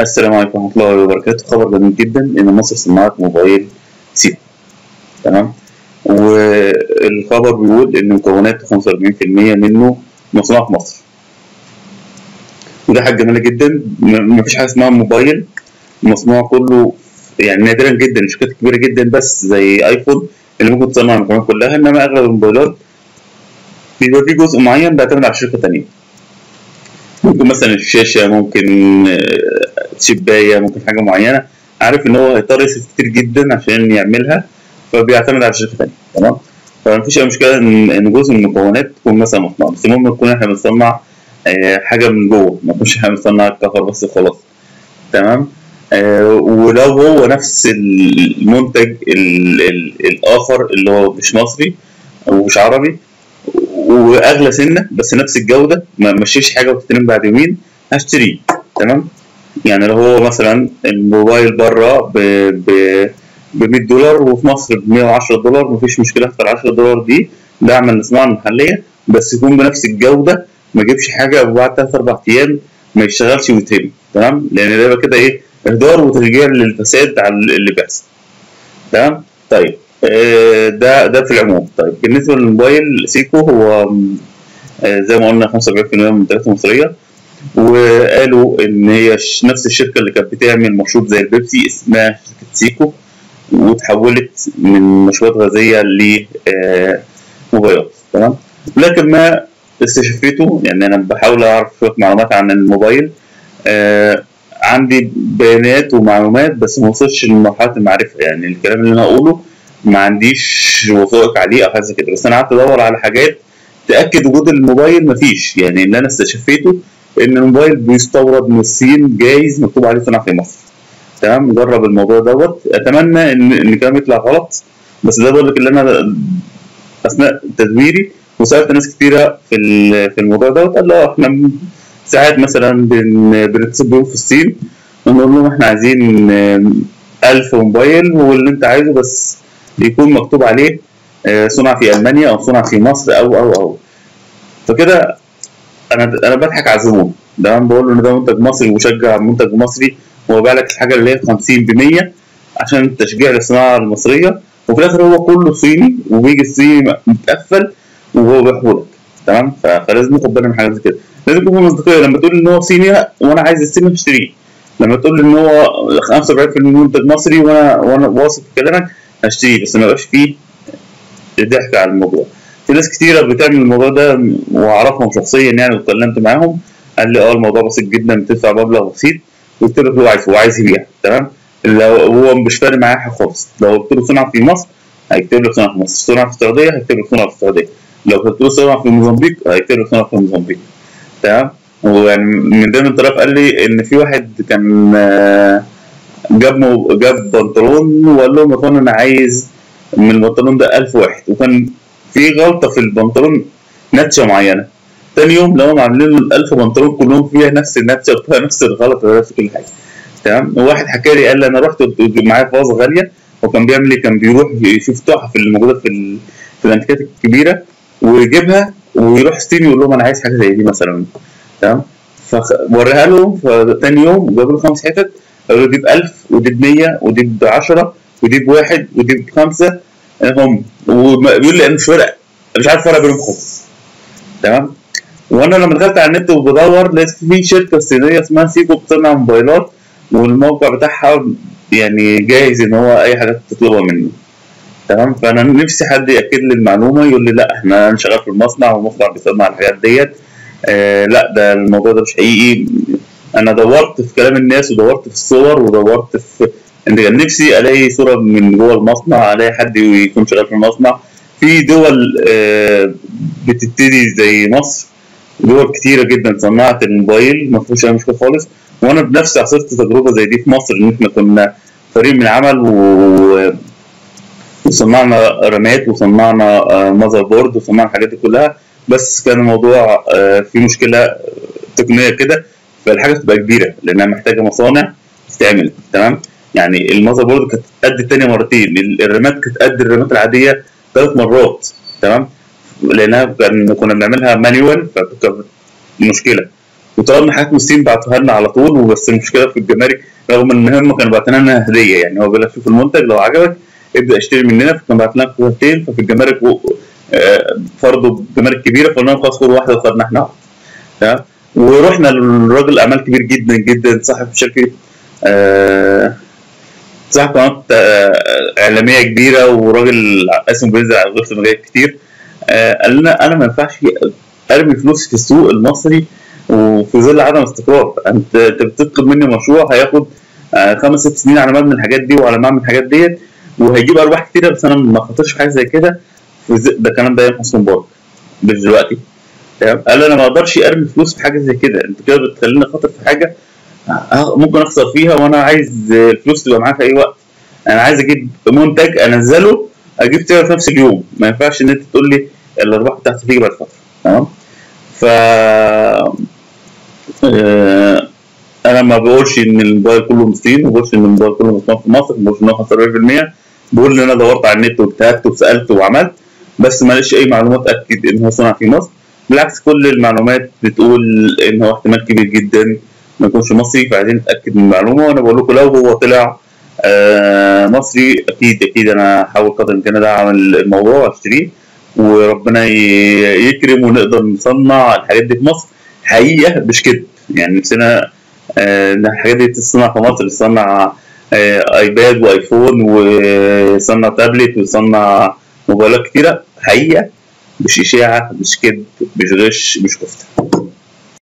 السلام عليكم ورحمة الله وبركاته. خبر جميل جدا إن مصر صنعت موبايل سيكو تمام؟ والخبر بيقول إن مكونات 45% منه مصنوع في مصر. وده حاجة جميلة جدا. مفيش حاجة اسمها موبايل. مصنوع كله يعني نادرا جدا شركات كبيرة جدا بس زي آيفون اللي ممكن تصنع المكونات كلها إنما أغلب الموبايلات بيبقى في جزء معين بيعتمد على شركة تانية. ممكن مثلا الشاشة ممكن شباية ممكن حاجة معينة. عارف إن هو هيضطر يصرف كتير جدا عشان يعملها فبيعتمد على شركة تانية تمام؟ فمفيش أي مشكلة إن إن جزء من المكونات تكون مثلا مصنوعة بس المهم نكون إحنا بنصنع آه، حاجة من جوه ما نكونش إحنا بنصنع الكفر بس وخلاص تمام؟ آه، ولو هو نفس المنتج ال- ال- الآخر اللي هو مش مصري ومش عربي وأغلى سنة بس نفس الجودة ما مشيش حاجة وتترمي بعد يومين هشتريه تمام؟ يعني لو هو مثلا الموبايل بره ب ب ب 100 دولار وفي مصر ب 110 دولار مفيش مشكلة ال 10 دولار دي دعم للصناعه المحلية بس يكون بنفس الجودة ما يجيبش حاجة وبعد 3 4 أيام ما يشتغلش ويترمي تمام؟ لأن ده يبقى كده إيه؟ إهدار وتشجيع للفساد على اللي بيحصل. تمام؟ طيب آه، ده ده في العموم. طيب بالنسبة للموبايل سيكو هو آه، زي ما قلنا 75% من منتجاته مصريه وقالوا إن هي نفس الشركة اللي كانت بتعمل مشروب زي البيبسي اسمها شركه سيكو وتحولت من مشروبات غازية لموبايلات تمام؟ لكن ما استشفيته يعني أنا بحاول أعرف شوية معلومات عن الموبايل آه عندي بيانات ومعلومات بس ما وصلتش لمرحلة المعرفة يعني الكلام اللي أنا اقوله ما عنديش وثائق عليه أو حاجة كده. بس أنا قعدت أدور على حاجات تأكد وجود الموبايل مفيش يعني اللي أنا استشفيته إن الموبايل بيستورد من الصين جايز مكتوب عليه صنع في مصر. تمام؟ نجرب الموضوع دوت. أتمنى ان إن الكلام يطلع غلط بس ده بقول لك اللي أنا أثناء تدويري وسألت ناس كتيرة في في الموضوع دوت قال لا إحنا م- ساعات مثلا بن- بنتصل بيهم في الصين ونقول لهم إحنا عايزين آم، 1000 موبايل واللي أنت عايزه بس يكون مكتوب عليه آه، صنع في ألمانيا أو صنع في مصر أو أو أو. فكده أنا أنا بضحك على الزبون أنا بقول له إن ده منتج مصري وشجع منتج مصري هو باع لك الحاجة اللي هي 50 ب 100 عشان تشجيع للصناعه المصرية وفي الآخر هو كله صيني وبيجي الصيني متقفل وهو بيحولك تمام؟ فلازم ناخد بالنا من حاجة زي كده. لازم يكون في مصداقية. لما تقول إن هو صيني وأنا عايز الصيني أشتريه. لما تقول إن هو 75% منتج مصري وأنا وأنا واثق في كلامك هشتريه. بس ما يبقاش فيه ضحك على الموضوع. في ناس كتيرة بتعمل الموضوع ده وأعرفهم شخصيا يعني واتكلمت معاهم. قال لي آه الموضوع بسيط جدا بتدفع مبلغ بسيط. قلت له هو عايز هو عايز يبيع تمام؟ لو هو مش فارق معاه خالص. لو قلت له صنع في مصر هيكتب لك صنع في مصر. صنع في السعودية هيكتب لك صنع في السعودية. لو قلت له صنع في موزمبيق هيكتب لك صنع في موزمبيق تمام؟ ويعني من ضمن الطرف قال لي إن في واحد كان آه، جاب جاب بنطلون وقال لهم يا أنا عايز من البنطلون ده 1000 واحد. وكان في غلطة في البنطلون نتشه معينة. تاني يوم لو عاملين له ال 1000 بنطلون كلهم فيها نفس وفيها نفس الغلط ونفس كل حاجة. تمام؟ وواحد حكى لي قال لي أنا رحت معايا فازه غالية وكان بيعمل إيه؟ كان بيروح يشوف تحف اللي موجودة في. في الأنتيكات الكبيرة ويجيبها ويروح ستيم يقول لهم أنا عايز حاجة زي دي مثلا. تمام؟ فوريها له فتاني يوم جاب له خمس حتت قالوا دي ب 1000 ودي ب 100 ودي ب 10 ودي بواحد ودي بخمسه هم وبيقول لي مش فارق. مش عارف فرق بينهم خالص تمام؟ وأنا لما دخلت على النت وبدور لقيت في شركة صينية اسمها سيكو بتصنع موبايلات والموقع بتاعها يعني جاهز إن هو أي حاجة تطلبها منه. تمام؟ فأنا نفسي حد يأكد لي المعلومة يقول لي لا إحنا شغال في المصنع والمصنع بيصنع الحاجات ديت. آه لا ده الموضوع ده مش حقيقي. أنا دورت في كلام الناس ودورت في الصور ودورت في ان كان نفسي ألاقي صورة من جوه المصنع ألاقي حد يكون شغال في المصنع. في دول آه، بتبتدي زي مصر دول كتيرة جدا صنعت الموبايل ما فيهوش أي مشكلة خالص. وأنا بنفسي عصرت تجربة زي دي في مصر إن إحنا كنا فريق من العمل و... وصنعنا رامات وصنعنا ماذر بورد وصنعنا الحاجات دي كلها. بس كان الموضوع آه، فيه مشكلة تقنية كده فالحاجة بتبقى كبيرة لأنها محتاجة مصانع تتعمل تمام؟ يعني ال motherboard كانت قد التانية مرتين ال- الرامات كانت قد الرامات العادية ثلاث مرات تمام؟ لأنها كنا بنعملها manual فكانت مشكلة. وطلبنا حاجات من الصين بعتوها لنا على طول وبس المشكلة في الجمارك رغم إن هم كانوا باعتين لنا هدية يعني هو بيقول لك شوف المنتج لو عجبك ابدأ اشتري مننا فكان بعت لنا كوتين ففي الجمارك آه، فرضوا جمارك كبيرة فقلنا لهم خلاص خدوا واحدة وخدنا إحنا. تمام؟ ورحنا للراجل اعمال كبير جدا جدا صاحب شركة آه، صاحب قناة آه، إعلامية كبيرة وراجل اسمه بينزل على غرفه مجالات كتير. آه، قال لنا أنا ما ينفعش أرمي فلوس في السوق المصري وفي ظل عدم استقرار. أنت بتطلب مني مشروع هياخد آه، خمس ست سنين على ما ابني الحاجات دي وعلى ما اعمل الحاجات ديت وهيجيب أرباح كتيرة بس أنا ما خاطرش في حاجة زي كده. ده الكلام ده أيام حسن مبارك مش دلوقتي. تمام؟ قال أنا ما أقدرش أرمي فلوس في حاجة زي كده. أنت كده بتخليني خاطر في حاجة آه، ممكن أخسر فيها وأنا عايز الفلوس تبقى معايا في أي وقت. أنا عايز أجيب منتج أنزله أجيب سعره في نفس اليوم. ما ينفعش إن أنت تقول لي الأرباح بتاعتي تيجي بعد فترة. تمام؟ ف آه، أنا ما بقولش إن الموبايل كله مصري ما بقولش إن الموبايل كله مصنوع في مصر ما بقولش إن هو 45% بقول إن أنا دورت على النت واجتهدت وسألت وعملت بس ما أي معلومات تاكد إن هو صنع في مصر. بالعكس كل المعلومات بتقول إن هو احتمال كبير جدا ما يكونش مصري فعايزين نتأكد من المعلومة وأنا بقول لكم لو هو طلع آه، مصري أكيد أكيد أنا هحاول قدر الإمكان أدعم الموضوع وأشتريه. وربنا يكرم ونقدر نصنع الحاجات دي في مصر. حقيقة مش كده. يعني نفسنا آه، إن الحاجات دي تتصنع في مصر تصنع آه، آيباد وآيفون ويصنع تابلت ويصنع موبايلات كتيرة. حقيقة مش إشاعة مش كذب مش غش مش كفتة.